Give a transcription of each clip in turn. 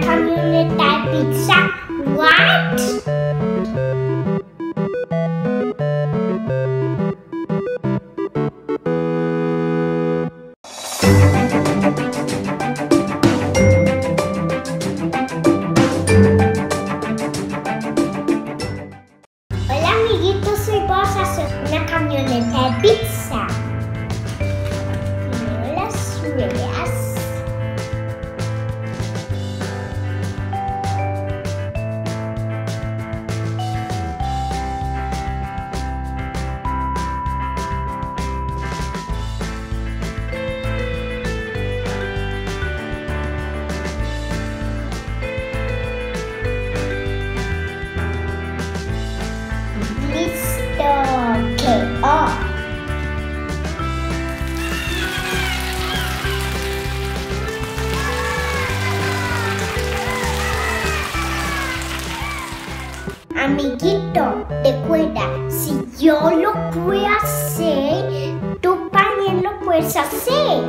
community pizza. What? Hola amiguitos, soy Bosa, soy pizza. Amiguito, recuerda, si yo lo puedo hacer, tú también lo puedes hacer.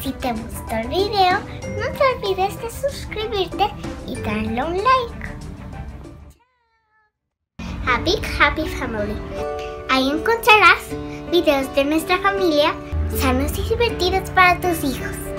Si te gustó el video, no te olvides de suscribirte y darle un like. Happy Happy Family. Ahí encontrarás videos de nuestra familia sanos y divertidos para tus hijos.